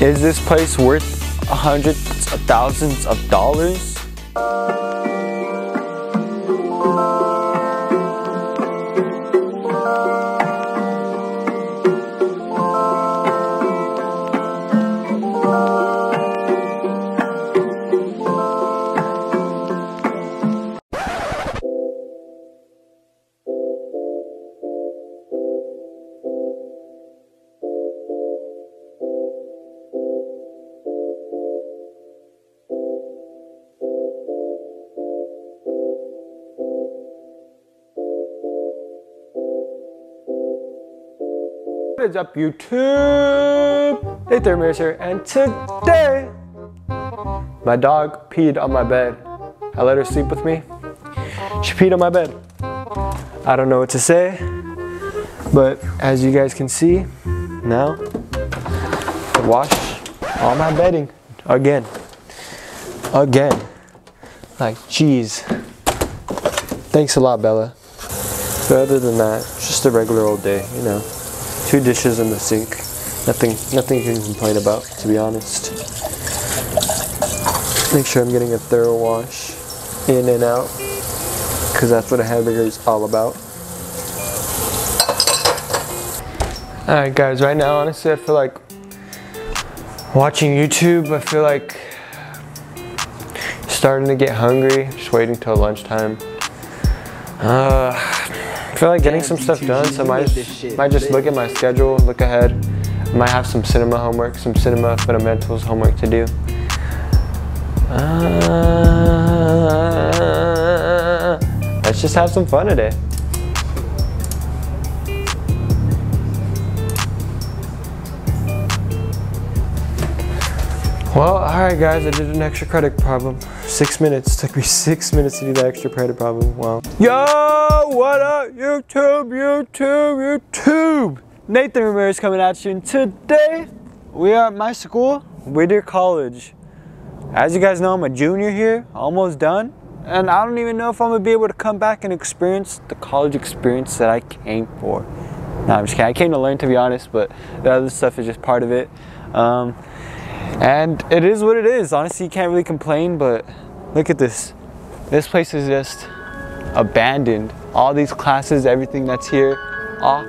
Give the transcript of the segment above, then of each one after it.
Is this place worth hundreds of thousands of dollars? What is up YouTube? Nathan Ramirez here and today my dog peed on my bed. I let her sleep with me. She peed on my bed. I don't know what to say, but as you guys can see, now I wash all my bedding again. Again. Like, jeez. Thanks a lot, Bella. But other than that, just a regular old day, you know. Two dishes in the sink. Nothing, nothing you can complain about, to be honest. Make sure I'm getting a thorough wash in and out, because that's what a hamburger is all about. Alright guys, right now honestly I feel like watching YouTube, I feel like starting to get hungry, just waiting till lunchtime. Uh, feel like getting some stuff done, so I might, might just look at my schedule, look ahead. Might have some cinema homework, some cinema fundamentals homework to do. Uh, let's just have some fun today. Well, alright guys, I did an extra credit problem. Six minutes, took me six minutes to do the extra credit problem, wow. Yo, what up YouTube, YouTube, YouTube? Nathan Ramirez coming at you and today we are at my school, Whittier College. As you guys know, I'm a junior here, almost done. And I don't even know if I'm gonna be able to come back and experience the college experience that I came for. No, I'm just kidding. I came to learn to be honest, but the other stuff is just part of it. Um, and it is what it is. Honestly, you can't really complain, but look at this. This place is just abandoned. All these classes, everything that's here, all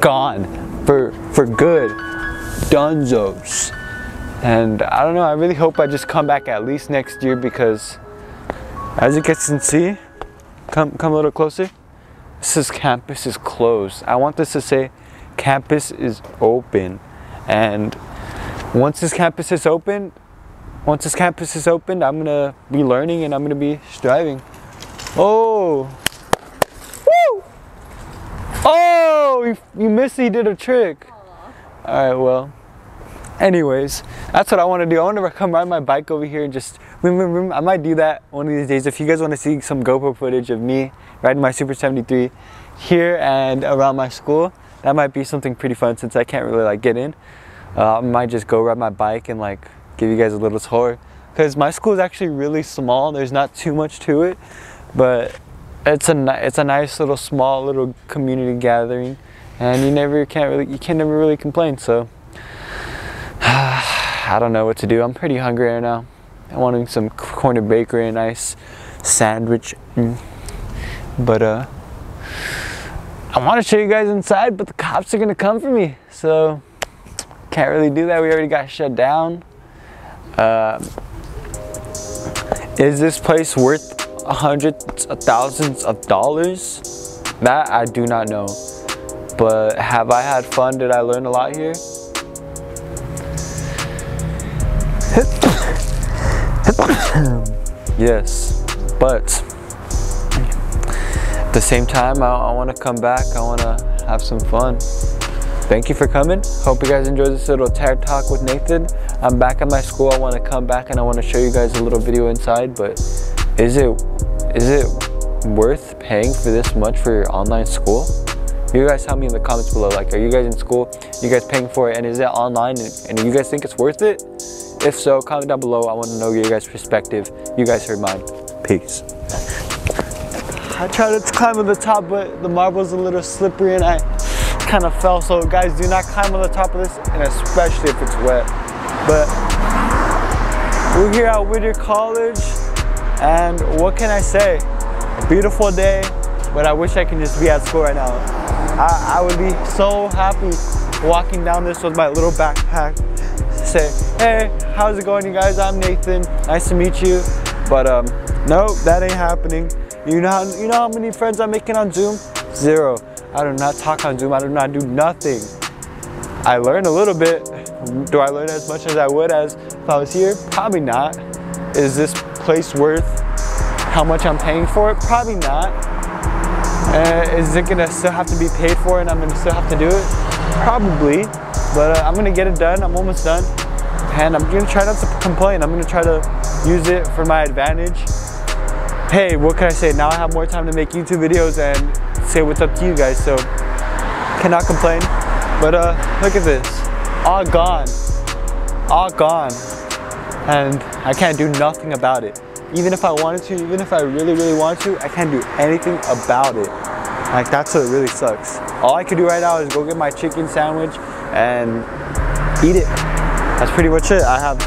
gone for, for good. Dunzos. And I don't know, I really hope I just come back at least next year because as you guys can see, come, come a little closer. This is campus is closed. I want this to say campus is open. And once this campus is open, once this campus is opened, I'm gonna be learning and I'm gonna be striving. Oh, woo! Oh, you, you missed. He did a trick. All right, well. Anyways, that's what I want to do. I want to come ride my bike over here and just. I might do that one of these days. If you guys want to see some GoPro footage of me riding my Super 73 here and around my school, that might be something pretty fun since I can't really like get in. Uh, I might just go ride my bike and like give you guys a little tour because my school is actually really small. There's not too much to it, but it's a it's a nice little small little community gathering, and you never can't really you can never really complain. So I don't know what to do. I'm pretty hungry right now. I'm wanting some corner bakery, a nice sandwich, mm. but uh. I want to show you guys inside, but the cops are gonna come for me. So can't really do that. We already got shut down. Uh, is this place worth hundreds of thousands of dollars? That I do not know. But have I had fun? Did I learn a lot here? yes, but at the same time, I, I want to come back. I want to have some fun thank you for coming. Hope you guys enjoyed this little tag talk with Nathan. I'm back at my school. I want to come back and I want to show you guys a little video inside. But is it is it worth paying for this much for your online school? You guys tell me in the comments below. Like, are you guys in school? You guys paying for it? And is it online? And, and you guys think it's worth it? If so, comment down below. I want to know your guys' perspective. You guys heard mine. Peace. I tried to climb on the top, but the marble's a little slippery and I kind of fell. So guys, do not climb on the top of this, and especially if it's wet. But we're here at Whittier College, and what can I say? A beautiful day, but I wish I could just be at school right now. I, I would be so happy walking down this with my little backpack. Say, hey, how's it going, you guys? I'm Nathan. Nice to meet you. But um, nope, that ain't happening. You know how you know how many friends I'm making on Zoom? Zero. I do not talk on Zoom. I do not do nothing. I learn a little bit. Do I learn as much as I would as if I was here? Probably not. Is this place worth how much I'm paying for it? Probably not. Uh, is it gonna still have to be paid for and I'm gonna still have to do it? Probably, but uh, I'm gonna get it done. I'm almost done. And I'm gonna try not to complain. I'm gonna try to use it for my advantage. Hey, what can I say? Now I have more time to make YouTube videos and say what's up to you guys, so cannot complain. But uh, look at this, all gone, all gone. And I can't do nothing about it. Even if I wanted to, even if I really, really want to, I can't do anything about it. Like that's what really sucks. All I can do right now is go get my chicken sandwich and eat it. That's pretty much it. I have,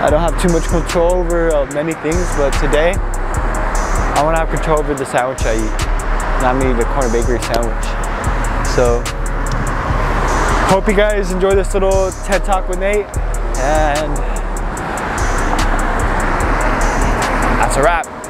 I don't have too much control over uh, many things, but today I want to have control over the sandwich I eat. Not me, the corner bakery sandwich. So hope you guys enjoy this little TED Talk with Nate, and that's a wrap.